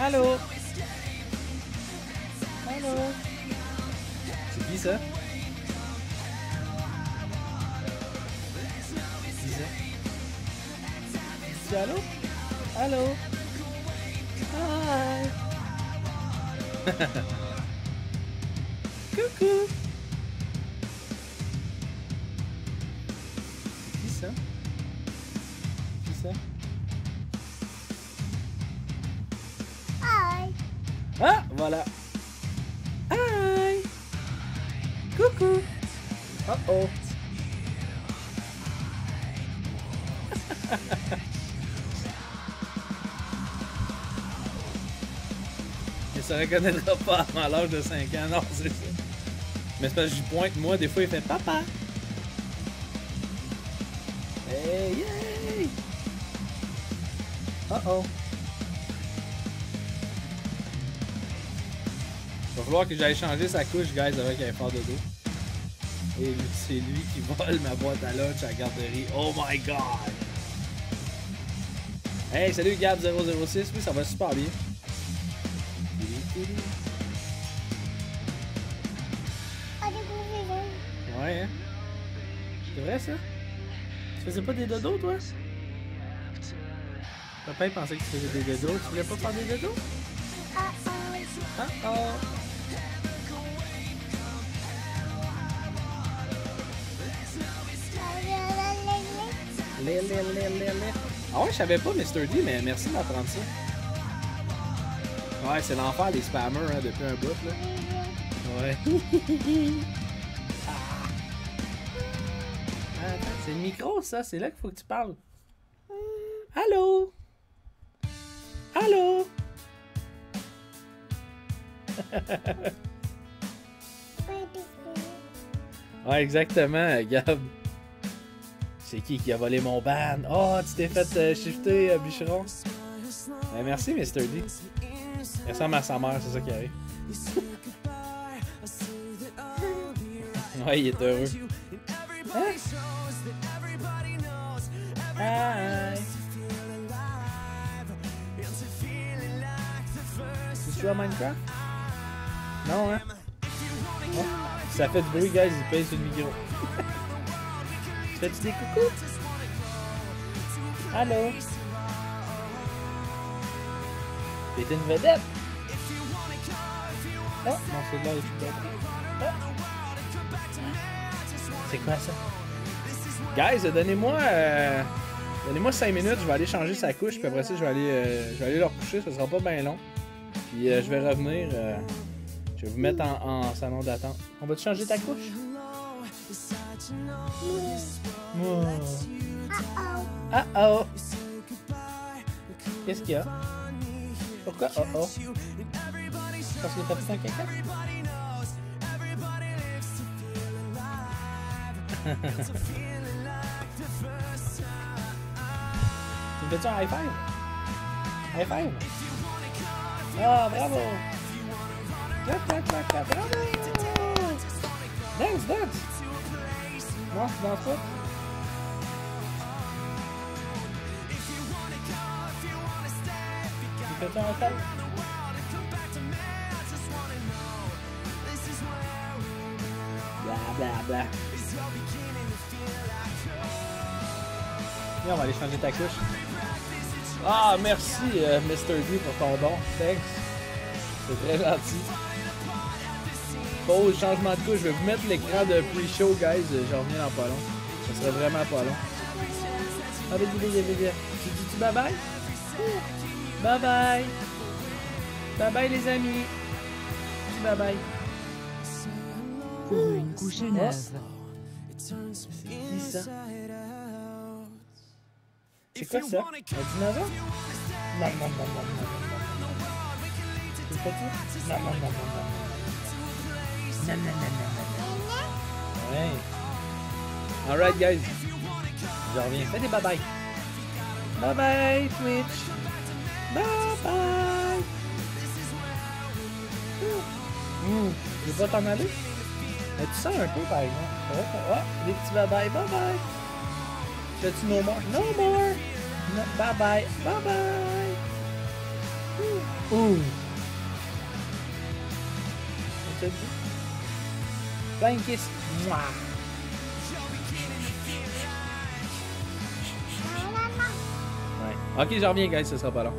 Allô? Allô? C'est qui ça? C'est qui ça? C'est allô? Allô? Hi! Coucou! Qui ça? Qui ça? Ah, voilà. Hi. Coucou. Oh oh. Il se reconnaîtra pas avant l'âge de 5 ans, non, c'est ça. Mais c'est parce que j'y pointe, moi, des fois, il fait papa. Hey, yay! Oh oh. Falloir que j'aille changer sa couche, guys, qu'il ait fort de dos. Et c'est lui qui vole ma boîte à lunch à la garderie. Oh my god! Hey, salut Gab006, oui, ça va super bien. Ouais, hein? C'est vrai ça? Tu faisais pas des dodos, toi? Papa, il pensait que tu faisais des dodos. Tu voulais pas faire des dodos? Ah, ah. Ah ouais, je savais pas Mr. D, mais merci de m'apprendre ça. Ouais, c'est l'enfer des spammers hein, depuis un bout là. Ouais. Ah. Attends, c'est le micro ça, c'est là qu'il faut que tu parles. Allô? Allô? Ouais, exactement, Gab. C'est qui qui a volé mon ban? Oh, tu t'es fait euh, shifter, euh, bûcheron. Ben, merci, Mr. D. Ressemble à sa mère, c'est ça qui arrive. ouais, il est heureux. Hein? Hi. Tu à Minecraft? Non, hein? Oh, Ça fait du bruit, guys, il pèse sur le micro. Fais-tu des coucous? Allô? T'es une vedette? Oh, est bête. Ah. C'est quoi ça? Guys, donnez-moi euh, donnez-moi 5 minutes, je vais aller changer sa couche, puis après ça, je vais aller, euh, je vais aller leur coucher, ça sera pas bien long. Puis euh, je vais revenir, je vais vous mettre en, en salon d'attente. On va-tu changer ta couche? Oh. Ah oh! Qu'est-ce qu'il y a? Pourquoi oh oh? Parce que t'as fait un caca? tu me fais-tu un high five? High five? Ah, bravo! Clap, clap, clap, clap, bravo! Dance, dance! Tu danses pas? Tu fais-tu un high five? Bla bla bla. Viens, on va aller changer ta couche. Ah, merci euh, Mr. D pour ton don. Thanks. C'est très gentil. Pause, changement de couche. Je vais vous mettre l'écran de pre-show, guys. J'en reviens dans pas long. Ça serait vraiment pas long. Allez, allez. Tu dis-tu bye bye? Bye bye. Bye bye, les amis. Bye bye. Pour une couche neuve. Qui ça? C'est quoi ça? Un dinosaure? Non, non, non, non, non, non, non. C'est pas tout? Non, non, non, non, non. Ouais. Alright, guys. Je reviens. Fais des bye-bye. Bye-bye, Twitch. Bye-bye. Ouh. Tu veux pas t'en aller? Mais tu sens un peu, par exemple. Oh, des petits bye-bye. Bye-bye. Fais-tu no more? No more. Bye bye. Bye bye. Ouh. Kiss. Mouah. Ouais. Ok, j'en reviens, guys, ce sera pas long.